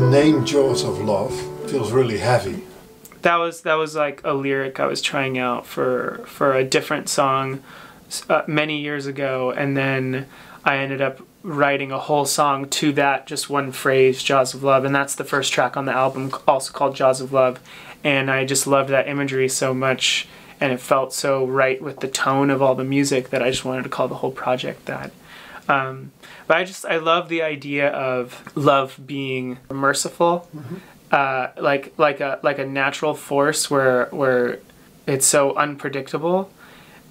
Name Jaws of Love feels really heavy. That was that was like a lyric I was trying out for for a different song uh, many years ago, and then I ended up writing a whole song to that just one phrase jaws of love and that's the first track on the album also called jaws of love and i just loved that imagery so much and it felt so right with the tone of all the music that i just wanted to call the whole project that um, but i just i love the idea of love being merciful. Mm-hmm. uh, like like a like a natural force where where it's so unpredictable.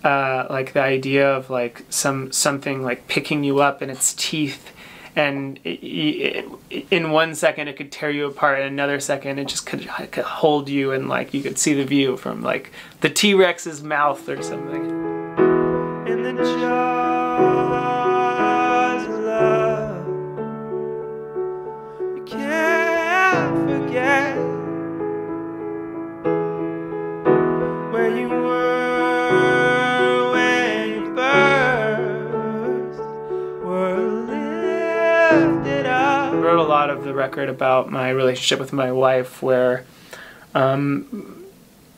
Uh, like the idea of like some something like picking you up in its teeth and it, it, in one second it could tear you apart in another second it just could, could, hold you and like you could see the view from like the t-rex's mouth or something lot of the record about my relationship with my wife, where um,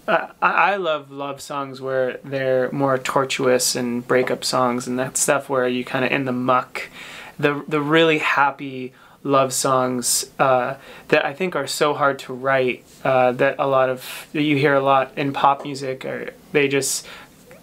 I, I love love songs where they're more tortuous and breakup songs and that stuff where you kind of in the muck. The the really happy love songs uh, that I think are so hard to write uh, that a lot of you hear a lot in pop music or they just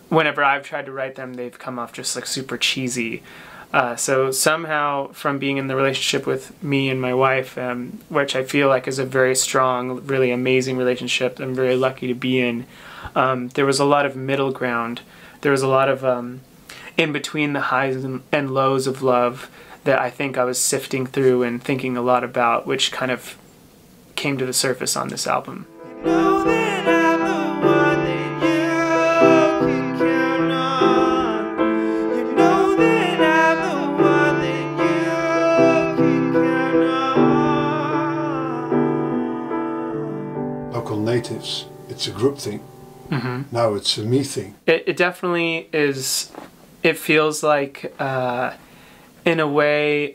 whenever I've tried to write them they've come off just like super cheesy uh, so somehow, from being in the relationship with me and my wife, um, which I feel like is a very strong, really amazing relationship, I'm very lucky to be in. Um, there was a lot of middle ground. There was a lot of um, in between the highs and lows of love that I think I was sifting through and thinking a lot about, which kind of came to the surface on this album. It's a group thing. Mm-hmm. Now it's a me thing. It, it definitely is. It feels like, uh, in a way,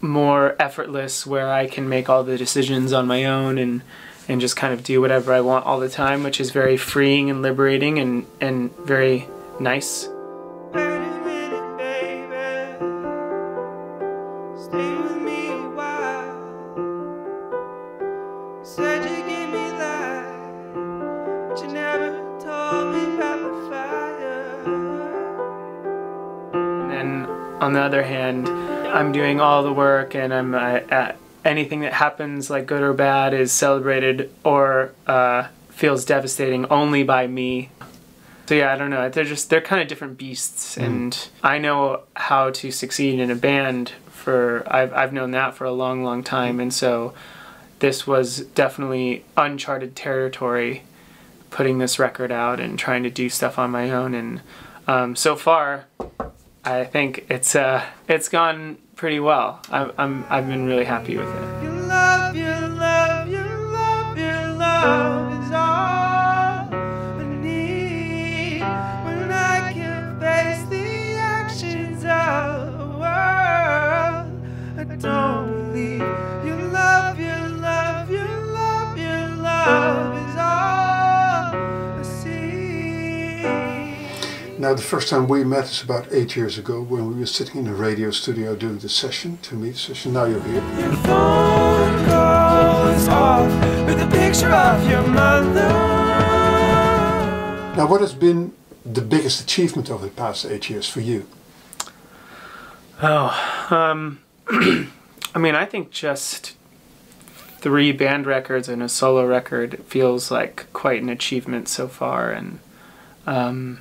more effortless, where I can make all the decisions on my own and and just kind of do whatever I want all the time, which is very freeing and liberating and and very nice. On the other hand, I'm doing all the work and I'm uh, anything that happens, like good or bad, is celebrated or uh, feels devastating only by me. So yeah, I don't know. They're just they're kind of different beasts, mm. and I know how to succeed in a band. For I've I've known that for a long, long time, and so this was definitely uncharted territory. Putting this record out and trying to do stuff on my own, and um, so far I think it's uh, it's gone pretty well. I'm, I'm I've been really happy with it. Your love, your love, your love, your love is all I need when I can face the actions of the world. I don't believe your Now, the first time we met is about eight years ago when we were sitting in a radio studio doing the session, 2 Meter session. Now you're here. Your phone goes off with a picture of your mother. Now, what has been the biggest achievement over the past eight years for you? Oh, um, I mean, I think just three band records and a solo record feels like quite an achievement so far, and um,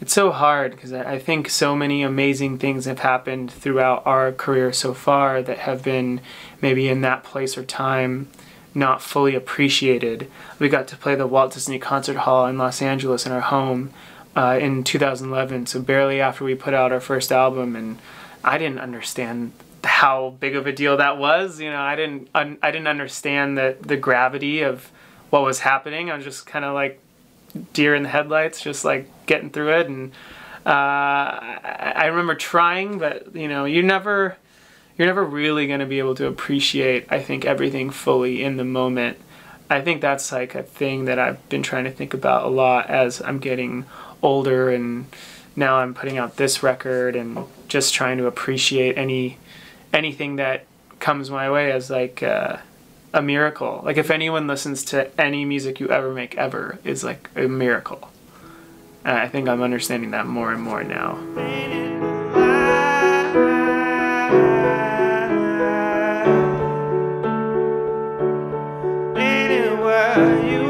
it's so hard because I think so many amazing things have happened throughout our career so far that have been maybe in that place or time not fully appreciated. We got to play the Walt Disney Concert Hall in Los Angeles in our home uh, in 2011, so barely after we put out our first album, and I didn't understand how big of a deal that was. You know, I didn't I didn't understand the the gravity of what was happening. I was just kind of like deer in the headlights, just like getting through it. And uh, I, remember trying, but you know, you never, you're never really going to be able to appreciate I think everything fully in the moment. I think that's like a thing that I've been trying to think about a lot as I'm getting older and now I'm putting out this record and just trying to appreciate any anything that comes my way as like uh, a miracle. Like if anyone listens to any music you ever make ever is like a miracle. And I think I'm understanding that more and more now. you